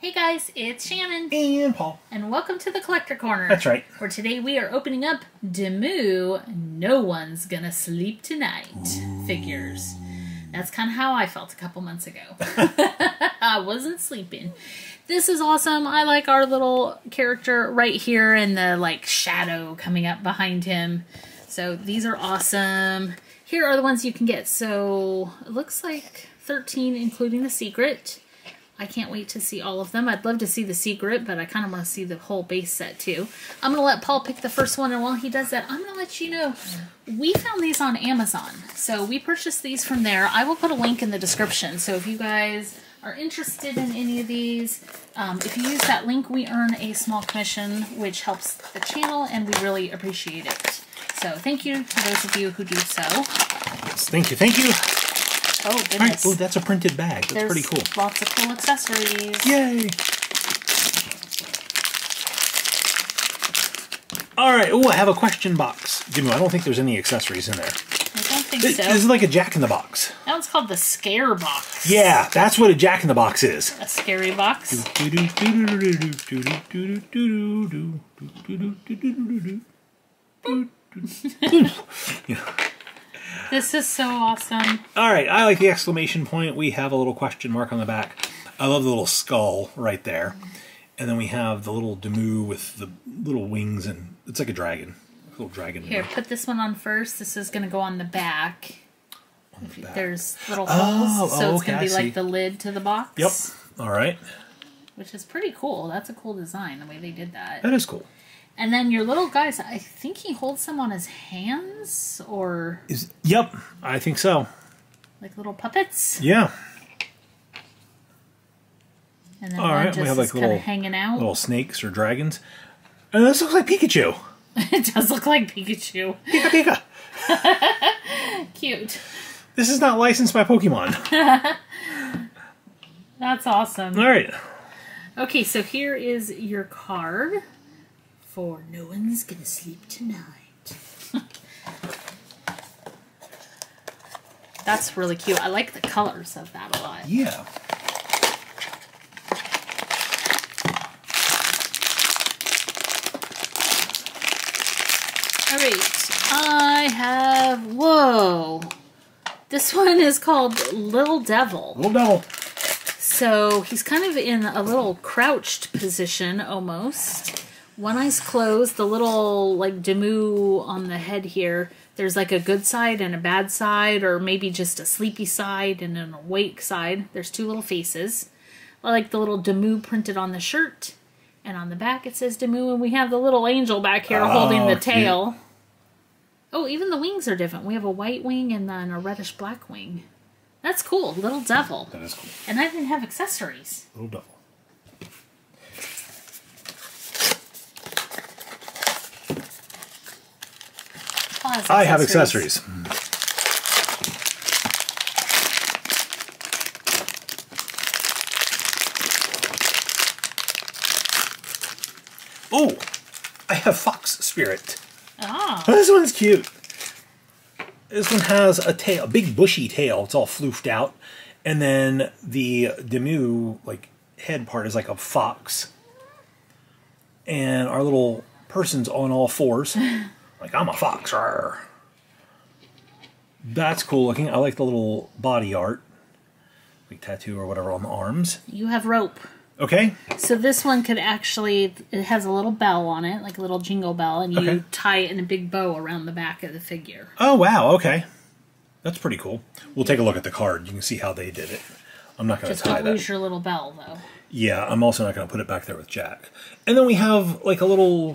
Hey guys, it's Shannon, And Paul. and welcome to the Collector Corner. That's right. Where today we are opening up Dimoo No One's Gonna Sleep Tonight figures. That's kind of how I felt a couple months ago. I wasn't sleeping. This is awesome. I like our little character right here and the like shadow coming up behind him. So these are awesome. Here are the ones you can get. So it looks like 13 including the secret. I can't wait to see all of them. I'd love to see the secret, but I kind of want to see the whole base set too. I'm going to let Paul pick the first one, and while he does that, I'm going to let you know we found these on Amazon. So we purchased these from there. I will put a link in the description. So if you guys are interested in any of these, um, if you use that link, we earn a small commission, which helps the channel, and we really appreciate it. So thank you to those of you who do so. Thank you, thank you. Oh, All right. goodness. Oh, that's a printed bag. That's There's pretty cool. lots of cool accessories. Yay. All right. Oh, I have a question box. Jimmy, I don't think there's any accessories in there. I don't think This, so. this is like a jack in the box. That one's called the scare box. Yeah, that's what a jack in the box is. A scary box. This is so awesome. All right, I like the exclamation point. We have a little question mark on the back. I love the little skull right there. And then we have the little Dimoo with the little wings, and it's like a dragon. A little dragon. Here, put this one on first. This is going to go on the back. on the back. There's little Oh, holes, so oh, it's okay, going to be like the lid to the box. Yep. All right. Which is pretty cool. That's a cool design, the way they did that. That is cool. And then your little guys, I think he holds them on his hands or Is Yep, I think so. like little puppets. Yeah. And then All right, just we have, like, little- hanging out. Little snakes or dragons. And this looks like Pikachu. it does look like Pikachu. Pika Pika. Cute. This is not licensed by Pokemon. That's awesome. All right. Okay, so here is your card for No One's Gonna Sleep Tonight. That's really cute. I like the colors of that a lot. Yeah. All right, I have. Whoa! This one is called Little Devil. Little devil. So he's kind of in a little crouched position almost. One eye's closed, the little like Dimoo on the head here. There's like a good side and a bad side, or maybe just a sleepy side and an awake side. There's two little faces. I like the little Dimoo printed on the shirt, and on the back it says Dimoo, and we have the little angel back here oh, holding the cute. tail. Oh, even the wings are different. We have a white wing and then a reddish black wing. That's cool. Little devil. That is cool. And I didn't have accessories. Little devil. Paul has I have accessories. Oh, I have Fox Spirit. Ah, This one's cute. This one has a tail, a big bushy tail. It's all floofed out, and then the Dimoo like head part is like a fox, and our little person's on all fours, like I'm a fox. rawr." That's cool looking. I like the little body art, like tattoo or whatever on the arms. you have rope. Okay, So this one could actually, it has a little bell on it, like a little jingle bell, and you Okay. tie it in a big bow around the back of the figure. Oh wow, okay. That's pretty cool. We'll take a look at the card. You can see how they did it. I'm not going to Just tie don't that. lose your little bell, though. Yeah, I'm also not going to put it back there with Jack. And then we have like a little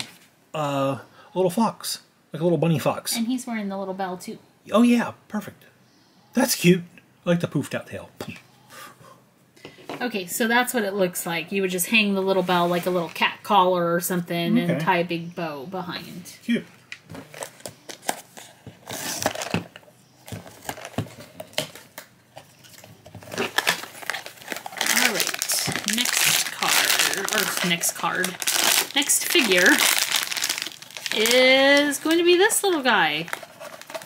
uh a little fox, like a little bunny fox. And he's wearing the little bell, too. Oh yeah, perfect. That's cute. I like the poofed out tail. Okay, so that's what it looks like. You would just hang the little bell like a little cat collar or something and tie a big bow behind. Cute. All right, next card, or next card, next figure is going to be this little guy.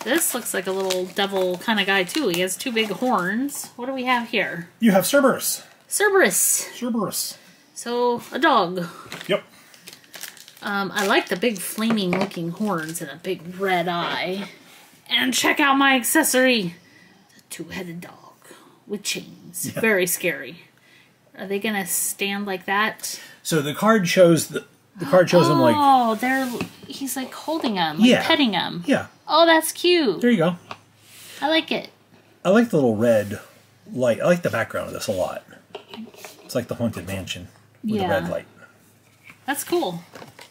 This looks like a little devil kind of guy too. He has two big horns. What do we have here? You have Cerberus. Cerberus. Cerberus. So, a dog. Yep. Um, I like the big flaming looking horns and a big red eye. And check out my accessory the two headed dog with chains. Very scary. Are they gonna stand like that? So the card shows the the card shows them like Oh, they're he's like holding him, like Yeah. petting him. yeah. Oh, that's cute. There you go. I like it. I like the little red light. I like the background of this a lot. It's like the haunted mansion with Yeah. the red light. That's cool.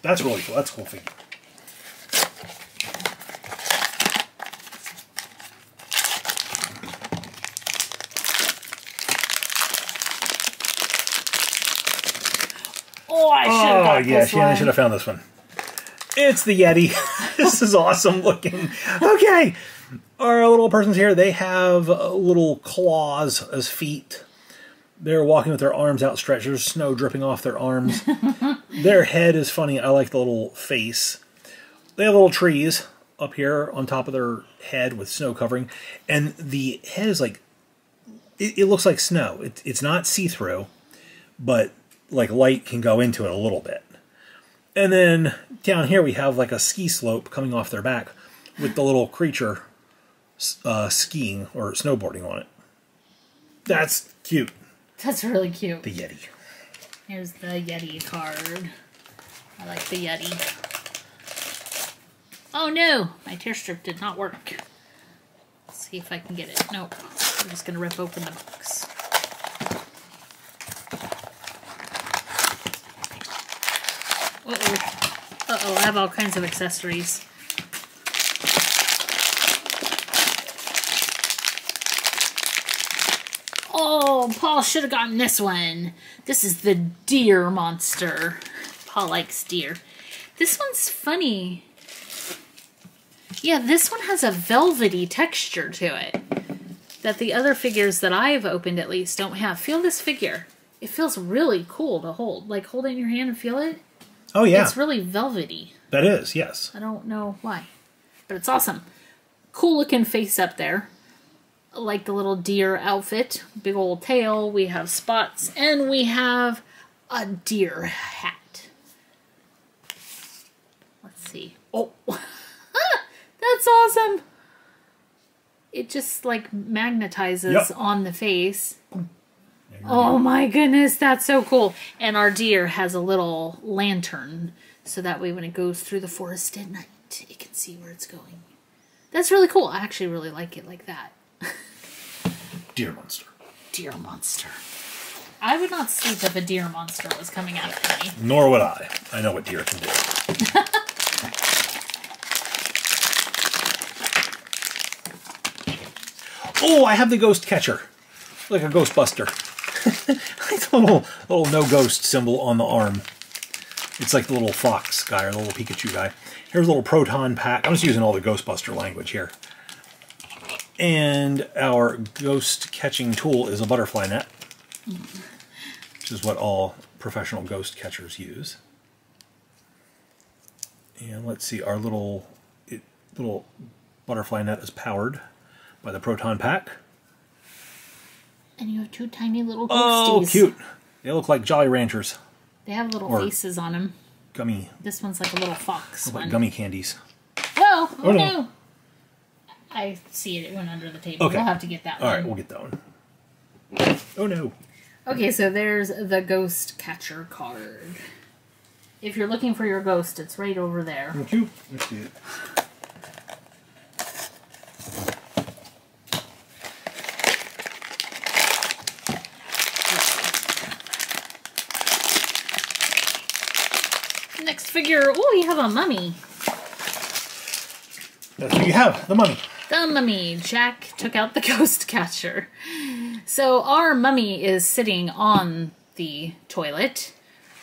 That's really cool. That's a cool figure. Oh, I should have Oh yeah, one. should have found this one. It's the Yeti. this is awesome looking. Okay, our little persons here. They have little claws as feet. They're walking with their arms outstretched. There's snow dripping off their arms. their head is funny. I like the little face. They have little trees up here on top of their head with snow covering, and the head is like it, it looks like snow. It, it's not see through, but like light can go into it a little bit. And then down here we have like a ski slope coming off their back with the little creature uh, skiing or snowboarding on it. That's cute. That's really cute. The Yeti. Here's the Yeti card. I like the Yeti. Oh no! My tear strip did not work. Let's see if I can get it. Nope. I'm just gonna rip open the box. Uh oh. Uh oh, I have all kinds of accessories. Oh, Paul should have gotten this one. This is the deer monster. Paul likes deer. This one's funny. Yeah, this one has a velvety texture to it that the other figures that I've opened at least don't have. Feel this figure. It feels really cool to hold. Like hold it in your hand and feel it. Oh yeah, It's really velvety. that is yes. I don't know why, but it's awesome. Cool looking face up there. I like the little deer outfit, big old tail. We have spots, and we have a deer hat. Let's see. Oh, that's awesome. It just like magnetizes Yep. on the face. Oh my goodness, that's so cool. And our deer has a little lantern so that way when it goes through the forest at night, it can see where it's going. That's really cool. I actually really like it like that. Deer monster. Deer monster. I would not sleep if a deer monster was coming out after me. Nor would I. I know what deer can do. oh, I have the ghost catcher, like a ghostbuster. Like the little little no ghost symbol on the arm. It's like the little fox guy or the little Pikachu guy. Here's a little proton pack. I'm just using all the Ghostbuster language here. And our ghost catching tool is a butterfly net, which is what all professional ghost catchers use. And let's see, our little it, little butterfly net is powered by the proton pack. And you have two tiny little ghosties. Oh, cute! They look like Jolly Ranchers, They have little Or- faces on them. gummy, This one's like a little fox look one. like gummy candies. Whoa! Oh, Oh, no. no. I see it. It went under the table. Okay. We'll have to get that All one. right, we'll get that one. Oh no! Okay, so there's the ghost catcher card. If you're looking for your ghost, it's right over there. Thank you. Let's see it. Next figure. Oh, you have a mummy. That's what you have. The mummy. The mummy. Jack took out the ghost catcher. So our mummy is sitting on the toilet,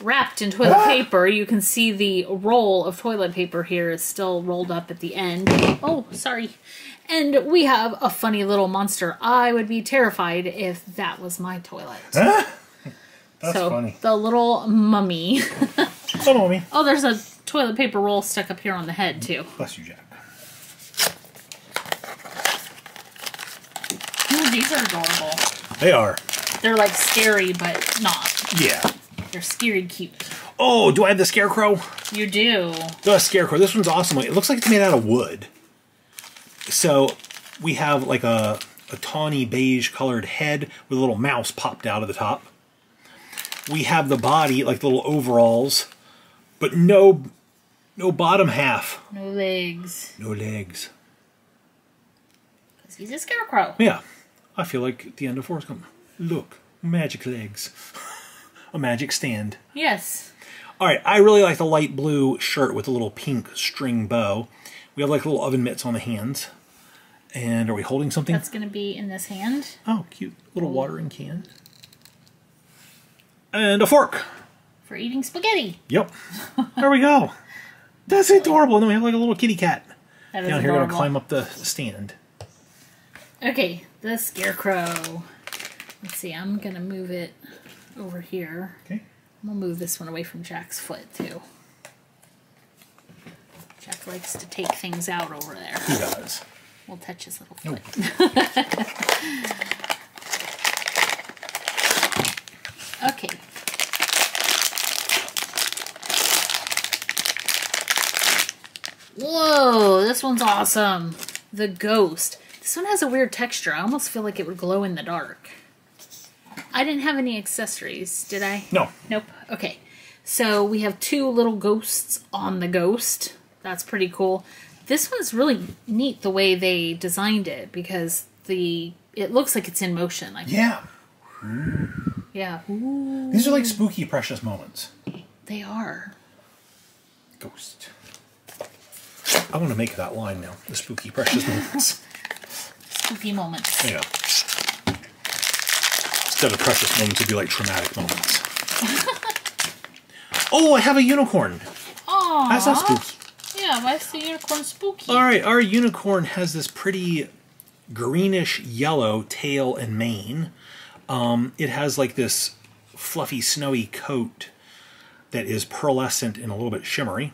wrapped in toilet Ah! paper. You can see the roll of toilet paper here is still rolled up at the end. Oh, sorry. And we have a funny little monster. I would be terrified if that was my toilet. That's so funny. the little mummy. Mummy. Oh, there's a toilet paper roll stuck up here on the head too. Bless you, Jack. Ooh, these are adorable. They are. They're like scary, but not. Yeah. They're scary cute. Oh, do I have the scarecrow? You do. The scarecrow. This one's awesome. It looks like it's made out of wood. So we have like a, a tawny beige colored head with a little mouse popped out of the top. We have the body, like the little overalls, but no no bottom half. No legs. No legs. Because he's a scarecrow. Yeah. I feel like the end of Forrest Gump. Look, magic legs. a magic stand. Yes. All right, I really like the light blue shirt with a little pink string bow. We have like little oven mitts on the hands. And are we holding something? That's going to be in this hand. Oh, cute. Little watering can. And a fork. For eating spaghetti. Yep. there we go. That's adorable. And then we have like a little kitty cat That down here going to climb up the stand. Okay, the scarecrow. Let's see, I'm going to move it over here. Okay. I'm going to move this one away from Jack's foot, too. Jack likes to take things out over there. He does. We'll touch his little Nope. foot. okay. Whoa, this one's awesome. The ghost. This one has a weird texture. I almost feel like it would glow in the dark. I didn't have any accessories, did I? No. Nope. Okay. So we have two little ghosts on the ghost. That's pretty cool. This one's really neat the way they designed it because the it looks like it's in motion. Like Yeah. yeah, Ooh, These are like spooky, precious moments. they are. Ghost. I want to make that line now. The spooky, precious moments. Spooky moments. Yeah. Instead of precious moments, it'd be like traumatic moments. oh, I have a unicorn. Aww. That's not spooky. Yeah, why is the unicorn spooky? All right, our unicorn has this pretty greenish yellow tail and mane. Um, it has like this fluffy, snowy coat that is pearlescent and a little bit shimmery.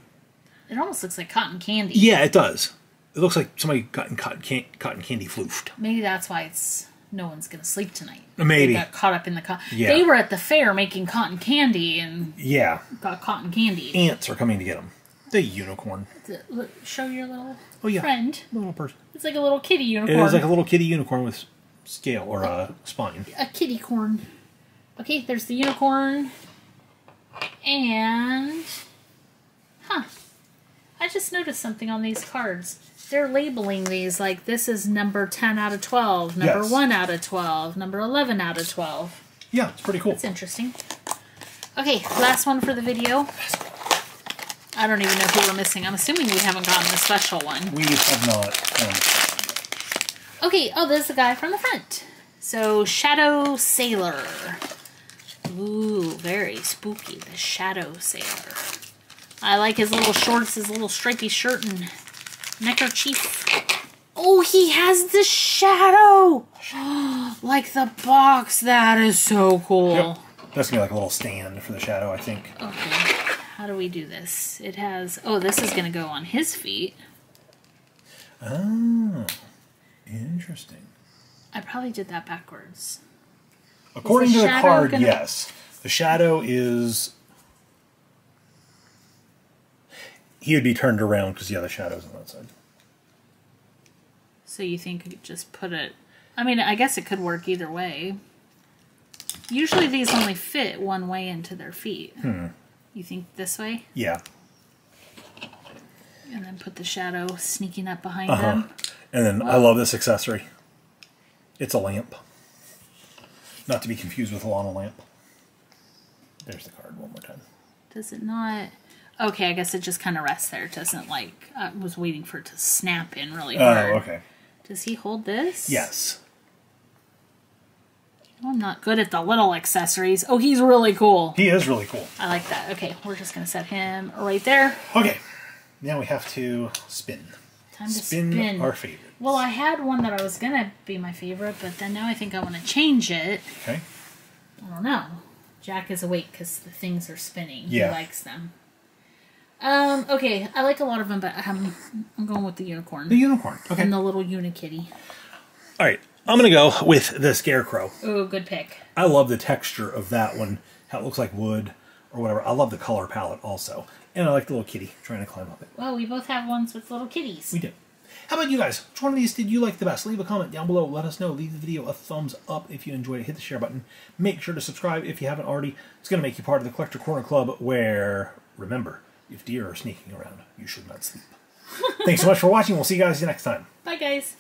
It almost looks like cotton candy. Yeah, it does. It looks like somebody got cotton, can- cotton candy floofed. Maybe that's why it's no one's gonna sleep tonight. Maybe. They got caught up in the cotton. Yeah. They were at the fair making cotton candy and Yeah, got cotton candy. ants are coming to get them. The unicorn. Show your little Oh yeah, friend. little person. It's like a little kitty It unicorn. is like a little kitty unicorn with scale or uh, spine. a kitty corn. Okay, there's the unicorn. And huh. I just noticed something on these cards. They're labeling these like this is number 10 out of 12, number Yes. 1 out of 12, number 11 out of 12. Yeah, it's pretty cool. It's interesting. Okay, last one for the video. I don't even know who we're missing. I'm assuming we haven't gotten the special one. We have not. Um, Okay, oh, there's the guy from the front. So, Shadow Sailor. Ooh, very spooky. The Shadow Sailor. I like his little shorts, his little stripy shirt and neckerchief. Oh, he has the shadow! like the box. That is so cool. Yep. That's gonna be like a little stand for the shadow, I think. Okay, how do we do this? It has. Oh, this is going to go on his feet. Oh, interesting. I probably did that backwards. According the to the card, gonna- yes. The shadow is. He would be turned around because, yeah, the shadow's on that side. So you think you could just put it. I mean, I guess it could work either way. Usually these only fit one way into their feet. Hmm. You think this way? Yeah. And then put the shadow sneaking up behind Uh-huh. them? And then I love this accessory. It's a lamp. Not to be confused with a Lana lamp. There's the card one more time. Does it not? Okay, I guess it just kind of rests there. It doesn't like. I was waiting for it to snap in really hard. Oh, hard. okay. Does he hold this? Yes. Oh, I'm not good at the little accessories. Oh, he's really cool. He is really cool. I like that. Okay, we're just gonna set him right there. Okay. Now we have to spin. Time to Spin, spin. our favorite. Well, I had one that I was gonna be my favorite, but then now I think I want to change it. Okay. I don't know. Jack is awake because the things are spinning. Yeah. He likes them. Um. Okay, I like a lot of them, but I'm I'm going with the unicorn The unicorn. Okay. and the little unikitty. All right. I'm going to go with the scarecrow. Oh, good pick. I love the texture of that one. How it looks like wood. or whatever. I love the color palette also, and I like the little kitty trying to climb up it. Well, we both have ones with little kitties. We do. How about you guys? Which one of these did you like the best? Leave a comment down below. Let us know. Leave the video a thumbs up if you enjoyed it. Hit the share button. Make sure to subscribe if you haven't already. It's going to make you part of the Collector Corner Club where, remember, if deer are sneaking around, you should not sleep. Thanks so much for watching. We'll see you guys next time. Bye, guys.